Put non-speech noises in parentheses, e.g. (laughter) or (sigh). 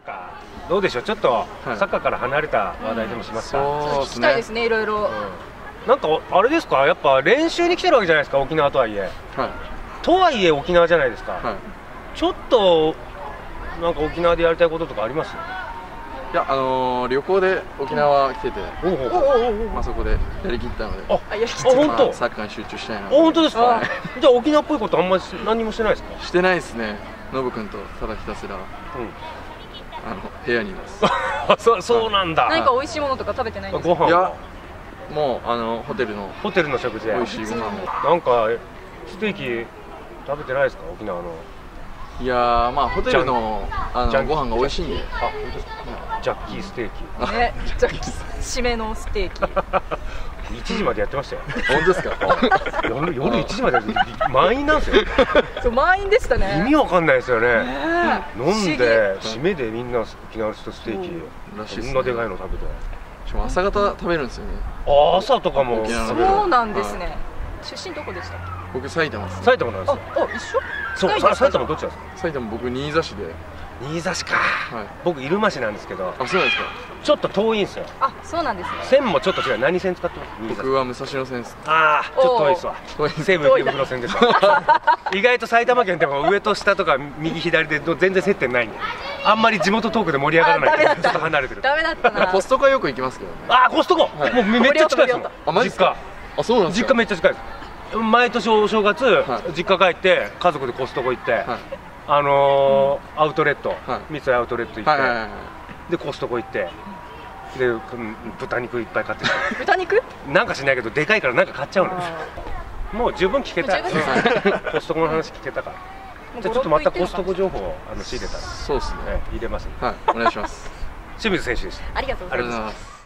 なんかどうでしょう？ちょっとサッカーから離れた話題でもしますか、そう聞きたいですね。いろいろうん。なんかあれですか？やっぱ練習に来てるわけじゃないですか？沖縄とはいえ。はい。とはいえ沖縄じゃないですか、はい。ちょっとなんか沖縄でやりたいこととかあります？いやあのー旅行で沖縄来てて、おうおうおおおおまあそこでやりきったので。ああやりきあ本当？まあサッカーに集中したいなあ本当ですか？あじゃあ沖縄っぽいことあんまり何もしてないですか？してないですね。ノブ君とただひたすら。うんあの部屋にいます。あ (laughs) そそうなんだ。何か美味しいものとか食べてないんですか？ご飯は？いやもうあのホテルのホテルの食事で美味しいご飯を。なんかステーキ食べてないですか？沖縄の。いやーまあホテルのあのご飯が美味しいんで。あ本当ですか。ジャッキーステーキ。ねじゃあ締めのステーキ。1時までやってましたよ。本当ですか？夜夜1時までやって満員なんですよ。そう満員でしたね。意味わかんないですよね。ね飲んで締めでみんな沖縄の人ステーキ。こんなでかいの食べて。しかも朝方食べるんですよね。あ朝とかもそうなんですね。出身どこでした？っけ僕埼玉です。埼玉なんですあよ。あ一緒？そう埼玉どっちなんですか？埼玉僕新座市で新座市か。はい。僕入間市なんですけどあそうなんですか。ちょっと遠いんですよ。あそうなんですね。線もちょっと違う。何線使ってます？僕は武蔵野線です。ああちょっと遠いですわ。遠いです西武池袋線ですわ。(laughs) 意外と埼玉県でも上と下とか右左で全然接点ないんで。あんまり地元トークで盛り上がらない。あダメだった。ちょっと離れてる。ダメだったな。コストコはよく行きますけどね。あーコストコ、はい。もうめめっちゃ近いですもん。盛り上がっあマジっすか？実あそうなんですか？家実家めっちゃ近いです。毎年お正月、はい。実家帰って家族でコストコ行って、はいあのーアウトレット、はい。三井アウトレット行って、はいはいはいはい。でコストコ行って。でうん豚肉いっぱい買って (laughs) 豚肉？なんかしないけどでかいからなんか買っちゃうのよ。もう十分聞けた。(laughs) コストコの話聞けたから。じゃあちょっとまたコストコ56情報をあの仕入れたら、そうですね。はい入れますはい。お願いします。(laughs) 清水選手でした。ありがとうございます